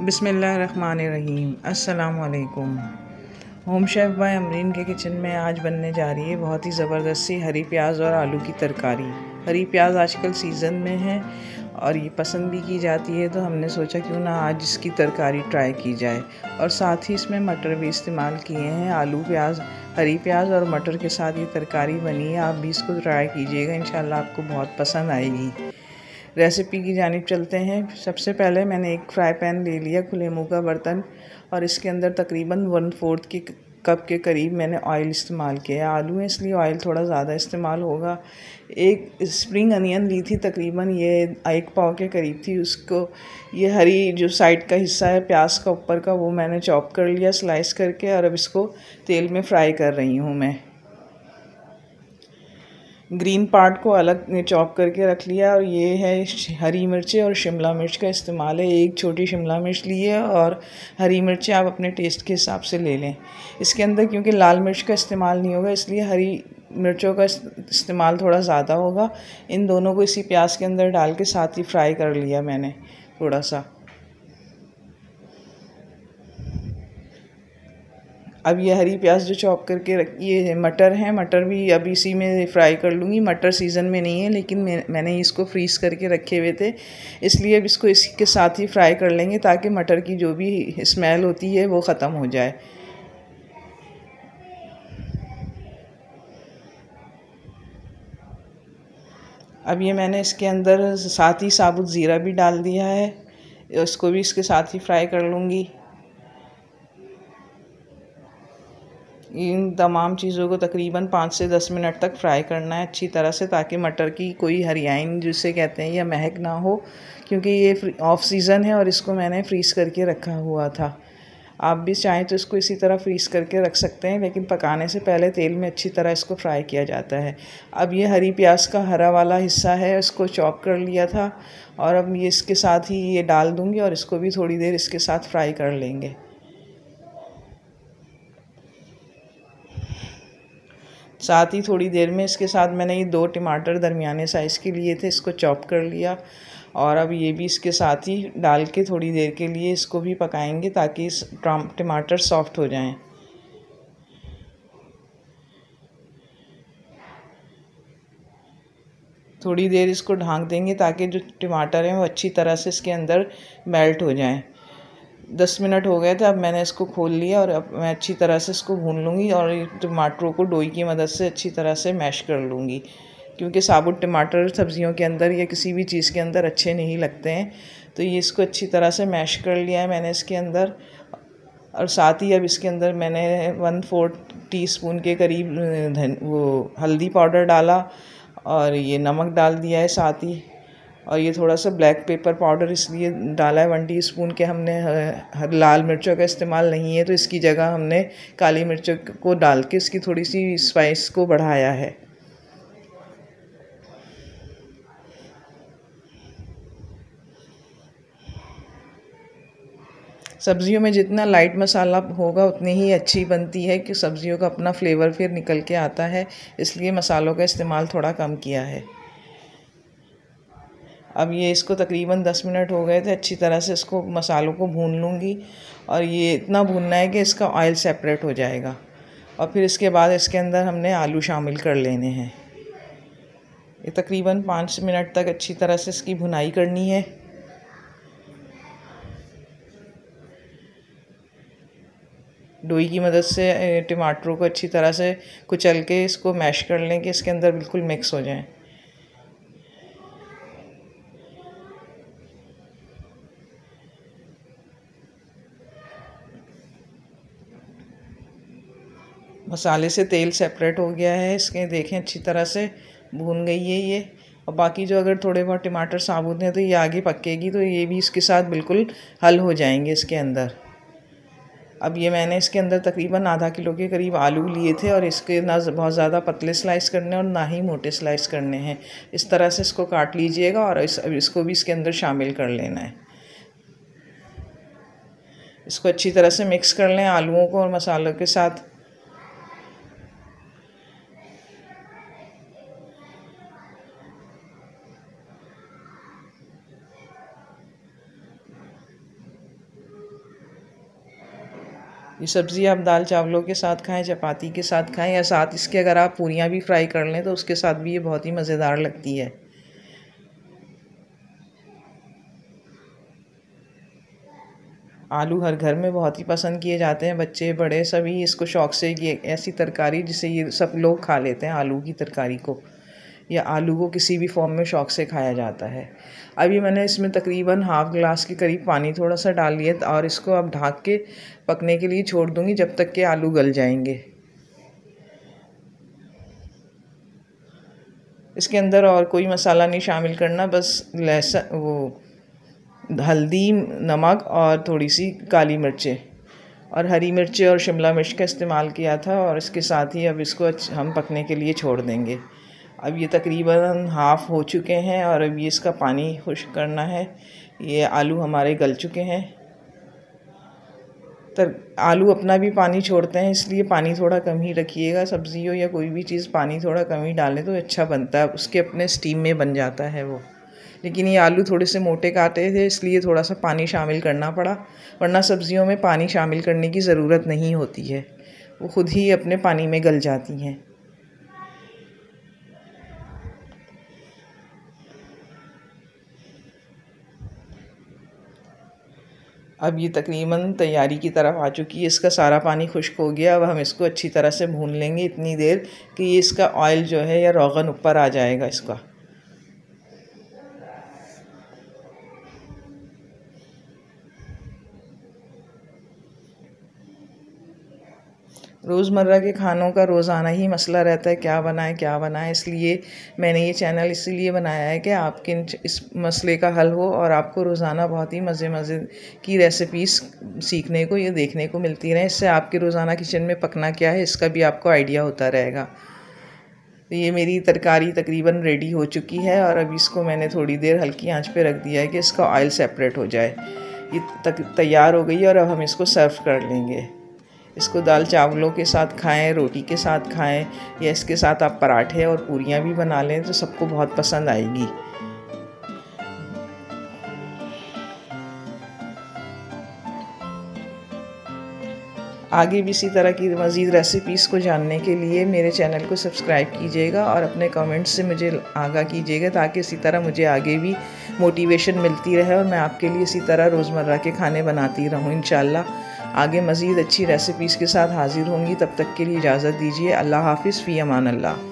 बिसमीम अस्सलाम home chef bye Amreen के किचन में आज बनने जा रही है बहुत ही ज़बरदस्त सी हरी प्याज और आलू की तरकारी। हरी प्याज आजकल सीज़न में है और ये पसंद भी की जाती है तो हमने सोचा क्यों ना आज इसकी तरकारी ट्राई की जाए। और साथ ही इसमें मटर भी इस्तेमाल किए हैं। आलू प्याज, हरी प्याज और मटर के साथ ये तरकारी बनी है। आप भी इसको ट्राई कीजिएगा इन आपको बहुत पसंद आएगी। रेसिपी की जानब चलते हैं। सबसे पहले मैंने एक फ्राई पैन ले लिया, खुले मुँह का बर्तन, और इसके अंदर तकरीबन वन फोर्थ की कप के करीब मैंने ऑयल इस्तेमाल किया। है आलू है, इसलिए ऑयल थोड़ा ज़्यादा इस्तेमाल होगा। एक स्प्रिंग अनियन ली थी, तकरीबन ये एक पाव के करीब थी। उसको, ये हरी जो साइड का हिस्सा है, प्याज का ऊपर का, वो मैंने चॉप कर लिया स्लाइस करके, और अब इसको तेल में फ्राई कर रही हूँ मैं। ग्रीन पार्ट को अलग चॉप करके रख लिया और ये है हरी मिर्चें और शिमला मिर्च का इस्तेमाल है। एक छोटी शिमला मिर्च ली है और हरी मिर्चें आप अपने टेस्ट के हिसाब से ले लें। इसके अंदर क्योंकि लाल मिर्च का इस्तेमाल नहीं होगा, इसलिए हरी मिर्चों का इस्तेमाल थोड़ा ज़्यादा होगा। इन दोनों को इसी प्याज के अंदर डाल के साथ ही फ्राई कर लिया मैंने थोड़ा सा। अब ये हरी प्याज जो चॉप करके रख ये मटर हैं मटर भी अब इसी में फ्राई कर लूँगी। मटर सीज़न में नहीं है लेकिन मैं, मैंने इसको फ्रीज़ करके रखे हुए थे। इसलिए अब इसको इसी के साथ ही फ्राई कर लेंगे ताकि मटर की जो भी स्मेल होती है वो ख़त्म हो जाए। अब ये मैंने इसके अंदर साथ ही साबुत ज़ीरा भी डाल दिया है। उसको भी इसके साथ ही फ्राई कर लूँगी। तमाम चीज़ों को तकरीबन पाँच से दस मिनट तक फ्राई करना है अच्छी तरह से, ताकि मटर की कोई हरियाइन जिसे कहते हैं, या महक ना हो, क्योंकि ये ऑफ़ सीज़न है और इसको मैंने फ्रीज़ करके रखा हुआ था। आप भी चाहें तो इसको इसी तरह फ्रीज़ करके रख सकते हैं, लेकिन पकाने से पहले तेल में अच्छी तरह इसको फ्राई किया जाता है। अब ये हरी प्याज का हरा वाला हिस्सा है, इसको चॉप कर लिया था, और अब ये इसके साथ ही ये डाल दूँगी और इसको भी थोड़ी देर इसके साथ फ्राई कर लेंगे। साथ ही थोड़ी देर में इसके साथ मैंने ये दो टमाटर दरमियाने साइज़ के लिए थे, इसको चॉप कर लिया। और अब ये भी इसके साथ ही डाल के थोड़ी देर के लिए इसको भी पकाएँगे ताकि इस टमाटर सॉफ्ट हो जाएँ। थोड़ी देर इसको ढाँक देंगे ताकि जो टमाटर हैं वो अच्छी तरह से इसके अंदर मेल्ट हो जाएँ। दस मिनट हो गए थे, अब मैंने इसको खोल लिया और अब मैं अच्छी तरह से इसको भून लूँगी और टमाटरों को डोई की मदद से अच्छी तरह से मैश कर लूँगी। क्योंकि साबुत टमाटर सब्ज़ियों के अंदर या किसी भी चीज़ के अंदर अच्छे नहीं लगते हैं। तो ये इसको अच्छी तरह से मैश कर लिया है मैंने इसके अंदर। और साथ ही अब इसके अंदर मैंने वन फोर्थ टी स्पून के करीब वो हल्दी पाउडर डाला और ये नमक डाल दिया है साथ ही। और ये थोड़ा सा ब्लैक पेपर पाउडर इसलिए डाला है वन टी स्पून के हमने लाल मिर्चों का इस्तेमाल नहीं है तो इसकी जगह हमने काली मिर्चों को डाल के इसकी थोड़ी सी स्पाइस को बढ़ाया है। सब्ज़ियों में जितना लाइट मसाला होगा, उतनी ही अच्छी बनती है कि सब्ज़ियों का अपना फ्लेवर फिर निकल के आता है, इसलिए मसालों का इस्तेमाल थोड़ा कम किया है। अब ये इसको तकरीबन दस मिनट हो गए थे, अच्छी तरह से इसको मसालों को भून लूँगी। और ये इतना भूनना है कि इसका ऑयल सेपरेट हो जाएगा। और फिर इसके बाद इसके अंदर हमने आलू शामिल कर लेने हैं। ये तकरीबन पाँच मिनट तक अच्छी तरह से इसकी भुनाई करनी है। डोई की मदद से टमाटरों को अच्छी तरह से कुचल के इसको मैश कर लें कि इसके अंदर बिल्कुल मिक्स हो जाएँ। मसाले से तेल सेपरेट हो गया है, इसके देखें अच्छी तरह से भून गई है ये। और बाकी जो अगर थोड़े बहुत टमाटर साबुत हैं तो ये आगे पकेगी तो ये भी इसके साथ बिल्कुल हल हो जाएँगे इसके अंदर। अब ये मैंने इसके अंदर तकरीबन आधा किलो के करीब आलू लिए थे और इसके ना बहुत ज़्यादा पतले स्लाइस करने और ना ही मोटे स्लाइस करने हैं। इस तरह से इसको काट लीजिएगा और इस इसको भी इसके अंदर शामिल कर लेना है। इसको अच्छी तरह से मिक्स कर लें आलूओं को और मसालों के साथ। ये सब्ज़ी आप दाल चावलों के साथ खाएँ, चपाती के साथ खाएँ या साथ इसके अगर आप पूरियाँ भी फ्राई कर लें तो उसके साथ भी ये बहुत ही मज़ेदार लगती है। आलू हर घर में बहुत ही पसंद किए जाते हैं, बच्चे, बड़े सभी इसको शौक़ से ये ऐसी तरकारी जिसे ये सब लोग खा लेते हैं, आलू की तरकारी को। या आलू को किसी भी फॉर्म में शौक़ से खाया जाता है। अभी मैंने इसमें तकरीबन हाफ़ ग्लास के करीब पानी थोड़ा सा डाल लिया और इसको अब ढाक के पकने के लिए छोड़ दूँगी जब तक के आलू गल जाएँगे। इसके अंदर और कोई मसाला नहीं शामिल करना, बस लहसुन वो हल्दी, नमक और थोड़ी सी काली मिर्चें। और हरी मिर्चें और शिमला मिर्च का इस्तेमाल किया था और इसके साथ ही अब इसको हम पकने के लिए छोड़ देंगे। अब ये तकरीबन हाफ़ हो चुके हैं और अब ये इसका पानी खुश्क करना है। ये आलू हमारे गल चुके हैं। तर आलू अपना भी पानी छोड़ते हैं, इसलिए पानी थोड़ा कम ही रखिएगा। सब्ज़ी हो या कोई भी चीज़ पानी थोड़ा कम ही डालें तो अच्छा बनता है। उसके अपने स्टीम में बन जाता है वो। लेकिन ये आलू थोड़े से मोटे काटे थे, इसलिए थोड़ा सा पानी शामिल करना पड़ा। वरना सब्ज़ियों में पानी शामिल करने की ज़रूरत नहीं होती है। वो ख़ुद ही अपने पानी में गल जाती हैं। अब ये तकरीबन तैयारी की तरफ़ आ चुकी है। इसका सारा पानी खुश्क हो गया। अब हम इसको अच्छी तरह से भून लेंगे इतनी देर कि ये इसका ऑयल जो है या रोगन ऊपर आ जाएगा इसका। रोज़मर्रा के खानों का रोज़ाना ही मसला रहता है, क्या बनाएँ क्या बनाएँ। इसलिए मैंने ये चैनल इसीलिए बनाया है कि आपके इस मसले का हल हो और आपको रोज़ाना बहुत ही मज़े मज़े की रेसिपीज़ सीखने को या देखने को मिलती रहें। इससे आपके रोज़ाना किचन में पकना क्या है, इसका भी आपको आइडिया होता रहेगा। तो ये मेरी तरकारी तकरीबन रेडी हो चुकी है और अभी इसको मैंने थोड़ी देर हल्की आँच पे रख दिया है कि इसका ऑयल सेपरेट हो जाए। ये तैयार हो गई है और अब हम इसको सर्व कर लेंगे। इसको दाल चावलों के साथ खाएँ, रोटी के साथ खाएँ, या इसके साथ आप पराठे और पूरियाँ भी बना लें तो सबको बहुत पसंद आएगी। आगे भी इसी तरह की मज़ीद रेसिपीज़ को जानने के लिए मेरे चैनल को सब्सक्राइब कीजिएगा और अपने कमेंट्स से मुझे आगाह कीजिएगा, ताकि इसी तरह मुझे आगे भी मोटिवेशन मिलती रहे और मैं आपके लिए इसी तरह रोज़मर्रा के खाने बनाती रहूँ इन आगे मज़ीद अच्छी रेसिपीज़ के साथ हाज़िर होंगी। तब तक के लिए इजाज़त दीजिए। अल्लाह हाफिज़। फ़ी अमान अल्लाह।